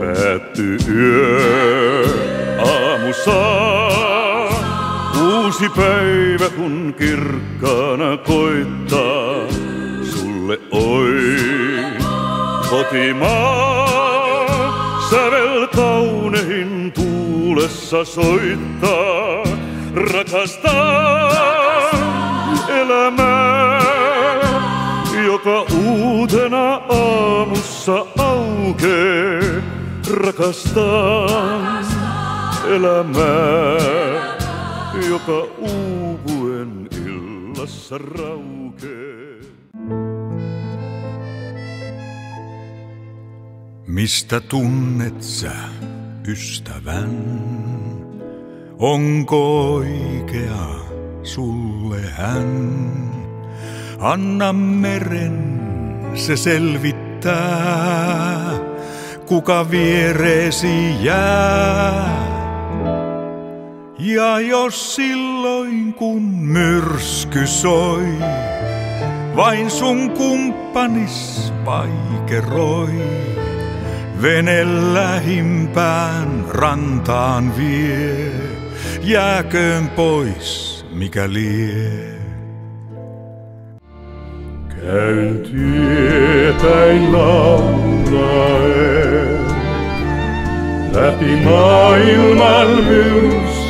Päätty yö, aamu saa. Uusi päivä kun kirkkaana koittaa. Sulle oi, kotimaa. Sävel kaunein tuulessa soittaa. Rakastaa elämää, joka uutena aamussa aukee. Rakastan elämää, joka uupuen illassa raukee. Mistä tunnet sä ystävän? Onko oikea sulle hän? Anna meren se selvittää, kuka viereesi jää. Ja jos silloin kun myrsky soi, vain sun kumppanis vaikeroi, vene lähimpään rantaan vie, jääköön pois mikä lie. Käyn tietäin laulaen, läpi maailman myrskyjen.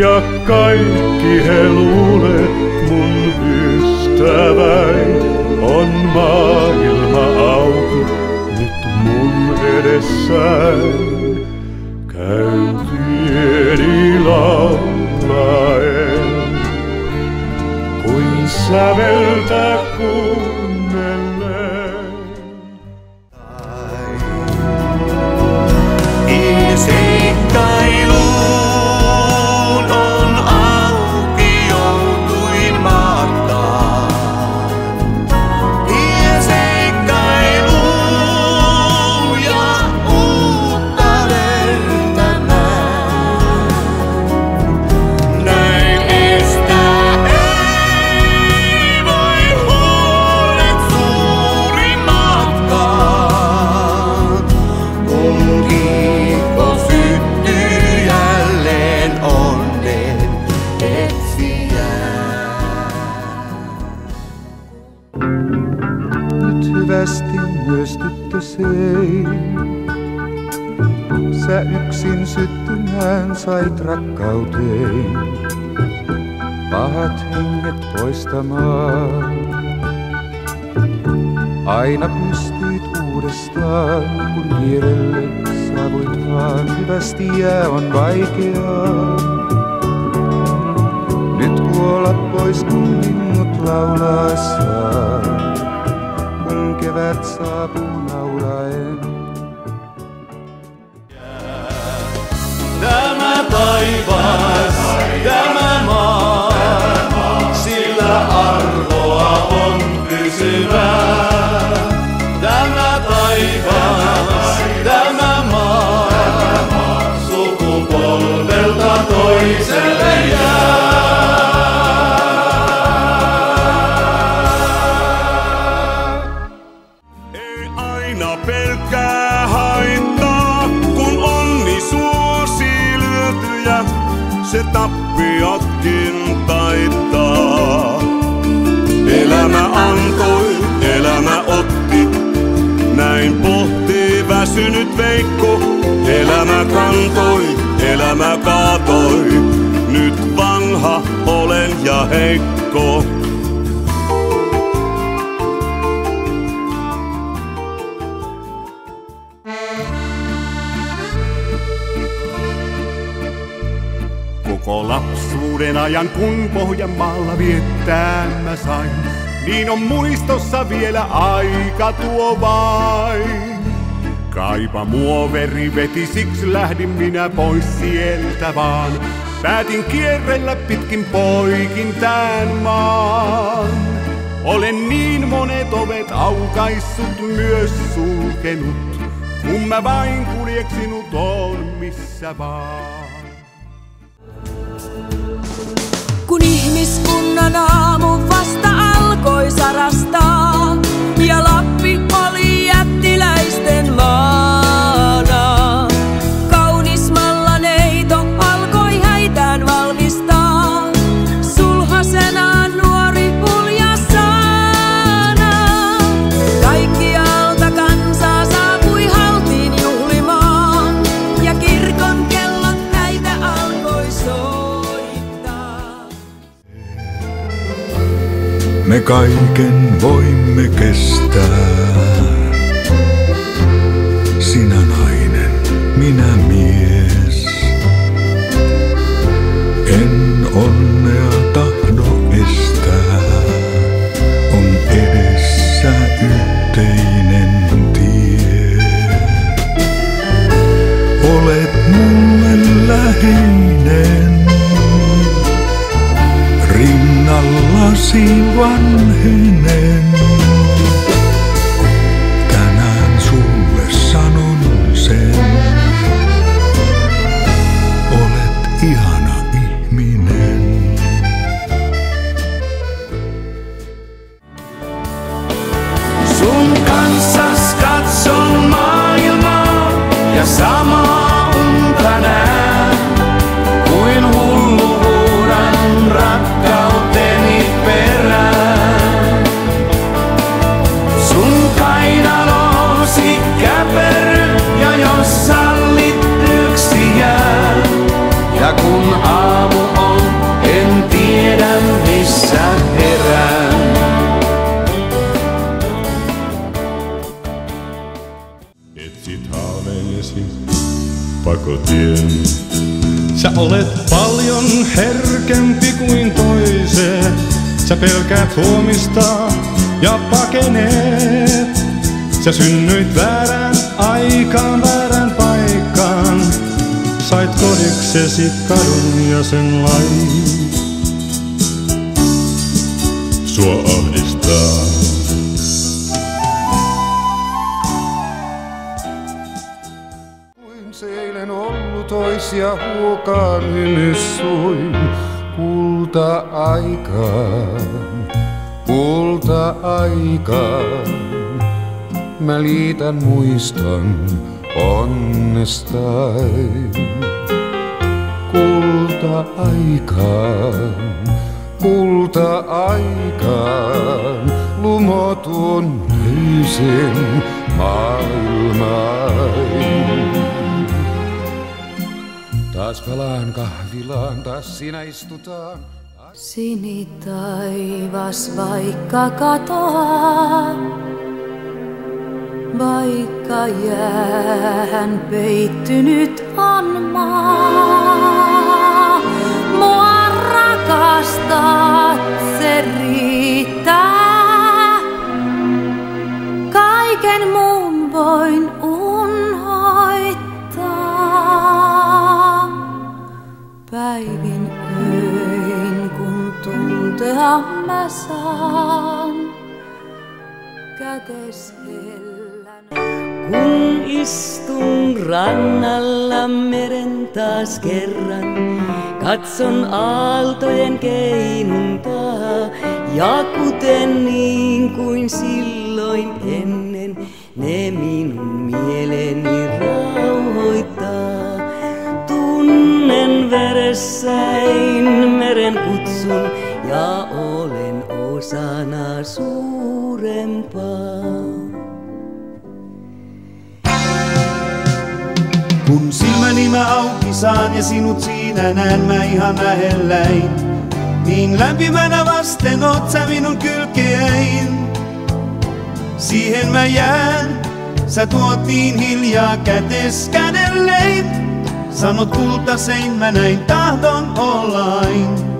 Ja kaikki he luulet mun ystäväin, on maailma auki nyt mun edessäin. Käyn tieni sait rakkauteen. Pahat henget poistamaan. Aina pystyit uudestaan, kun vierelle saavuit vaan. Hyvästi jää on vaikeaa. Nyt kuolla pois, kun linnut laulaa saa. Kun kevät saapuu nauraen. Tämä vai, vai. Veikko. Elämä kantoi, elämä kaatoi, nyt vanha olen ja heikko. Koko lapsuuden ajan kun Pohjanmaalla viettää mä sain, niin on muistossa vielä aika tuo vain. Kaipa muoveri veti, siksi lähdin minä pois sieltä vaan. Päätin kierrellä pitkin poikin tän maan. Olen niin monet ovet aukaissut myös sulkenut, kun mä vain kuljeksinut on missä vaan. Kun ihmiskunnan aamu vasta alkoi, Sara kaiken voimme kestää. Sinä nainen, minä mies. En onnea tahdo estää, on edessä yhteinen tie. Olet mulle läheinen, rinnallasi vanhenen. Tänään sulle sanon sen, olet ihana ihminen. Sun kanssas katson maailmaa ja samaa olet paljon herkempi kuin toiset. Sä pelkäät huomista ja pakeneet. Sä synnyit väärään aikaan, väärään paikkaan. Sait kodiksesi kadun ja sen lain. Sua ahdistaa. Ja huokaan hymys sui kulta-aikaan, kulta-aikaan. Mä liitän muiston onnestain. Kulta-aikaan, kulta-aikaan, lumotun löysin maailmain. Taas palaan kahvilaan, taas siinä istutaan. Sinitaivas vaikka katoaa, vaikka jäähän peittynyt on maa. Mua rakastat, mä saan. Kun istun rannalla meren taas kerran, katson aaltojen keinuntaa. Ja kuten niin kuin silloin ennen, ne minun mieleni rauhoittaa. Tunnen veressäin meren kutsun ja olen osana suurempaa. Kun silmäni mä auki saan ja sinut siinä näen mä ihan lähelläin. Niin lämpimänä vasten oot sä minun kylkeäin. Siihen mä jään, sä tuot niin hiljaa kätes kädellein. Sanot kultasein mä näin tahdon ollain.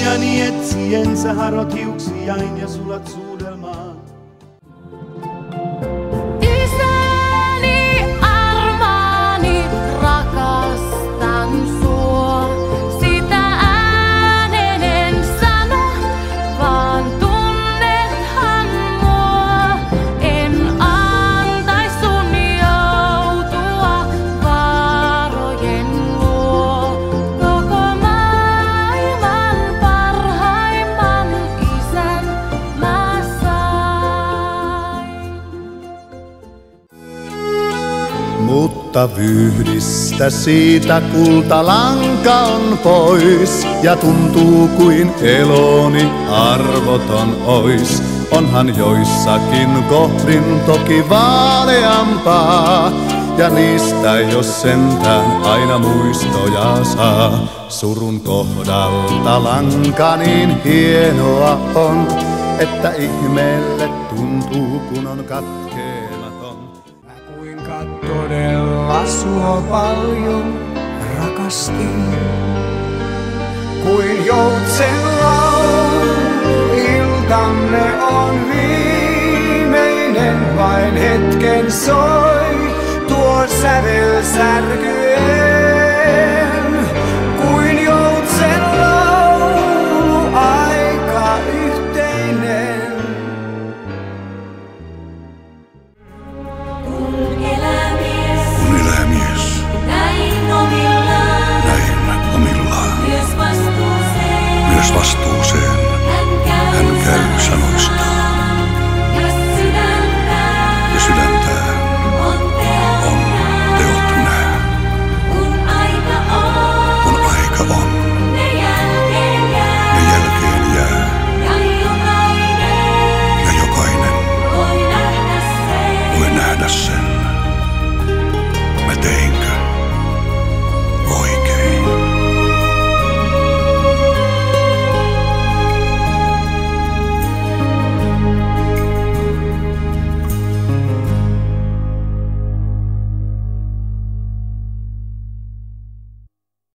Huuliani etsien sä harot hiuksiain ja sulat suudelmaan. Mutta vyhdistä siitä kultalanka on pois ja tuntuu kuin eloni arvoton ois. Onhan joissakin kohdin toki vaaleampaa ja niistä jos sentään aina muistoja saa. Surun kohdalta lanka niin hienoa on, että ihmeelle tuntuu kun on katke todella sua paljon rakastin. Kuin joutsen iltamme on viimeinen, vain hetken soi tuo sävel särkyy.